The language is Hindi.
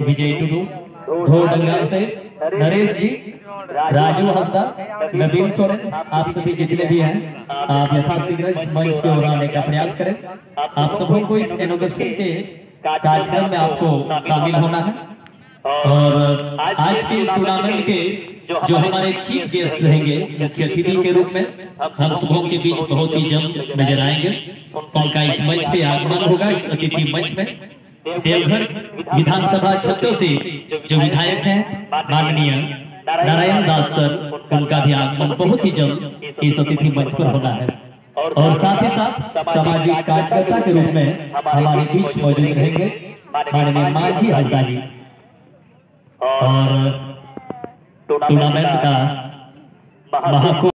विजय टुडू धो डंगल से नरेश जी, राजू हंसदा, नवीन सोरेन, आप सभी जितने भी हैं, आप यथाशीघ्र इस मंच के ओर आने का प्रयास करें। आप सबों को इस इनोवेशन के कार्यक्रम में आपको शामिल होना है। और आज के इस टूर्नामेंट के जो हमारे चीफ गेस्ट रहेंगे, मुख्य अतिथि के रूप में, हम सबों के बीच बहुत ही जल्द नज़र आएँगे। उनका इस मंच पे आगमन होगा, इस अतिथि मंच में। देवघर विधानसभा क्षेत्रों से जो विधायक हैं माननीय नारायण दास सर उनका भी आगमन बहुत ही जल्द इस अतिथि मंच पर होना है। और साथ ही साथ सामाजिक कार्यकर्ता के रूप में हमारे बीच मौजूद रहेंगे माननीय मांझी हजदा जी और टूर्नामेंट का महाकुंभ